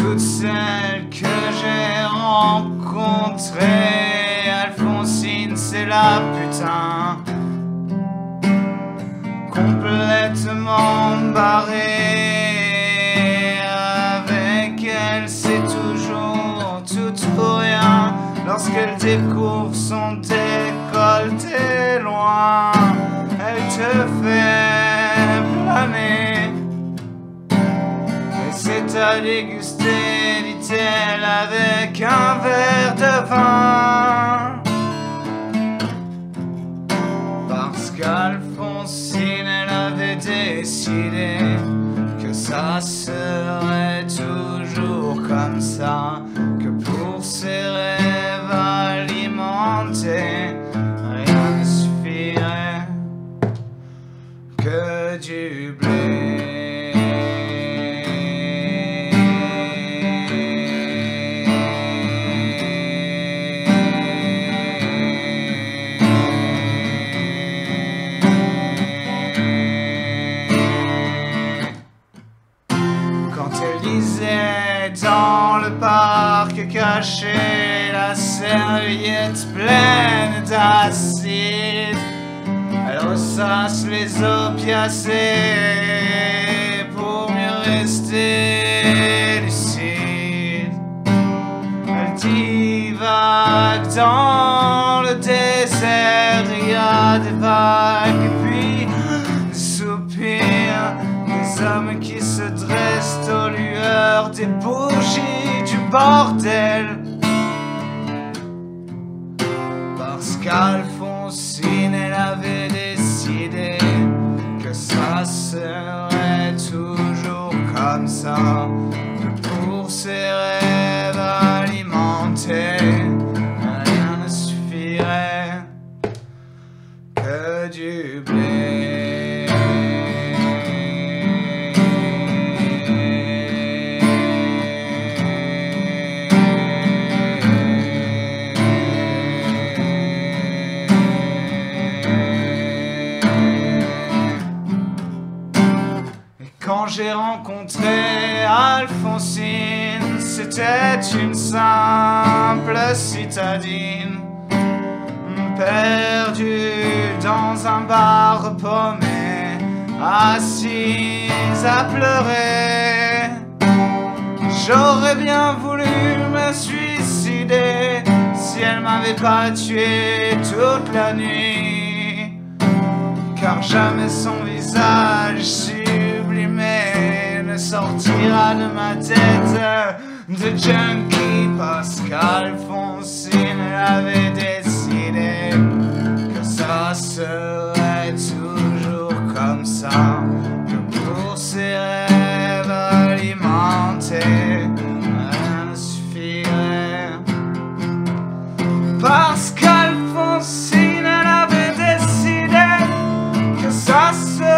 toutes celles que j'ai rencontrées. Alphonsine, c'est la putain. Complètement barrée. Avec elle, c'est toujours tout ou rien. Lorsqu'elle découvre son décolleté loin. Déguster, dit-elle, avec un verre de vin. Parce qu'Alphonsine, elle avait décidé que ça serait toujours comme ça, que pour ses rêves la serviette pleine d'acide, elle ressasse les opiacés pour mieux rester lucide. Elle divague dans le désert, il y a des vagues puis des soupirs, des hommes qui se dressent aux lueurs des bougies Parce qu'Alphonsine, elle avait décidé que ça serait toujours comme ça, pour ses rêves alimentés, j'ai rencontré Alphonsine, c'était une simple citadine, perdue dans un bar paumé, assise à pleurer. J'aurais bien voulu me suicider si elle m'avait pas tué toute la nuit car jamais son visage sortira de ma tête euh, de junkie parce qu'Alphonsine avait décidé que ça serait toujours comme ça. Que pour ses rêves alimentés, rien ne suffirait. Parce qu'Alphonsine avait décidé que ça serait.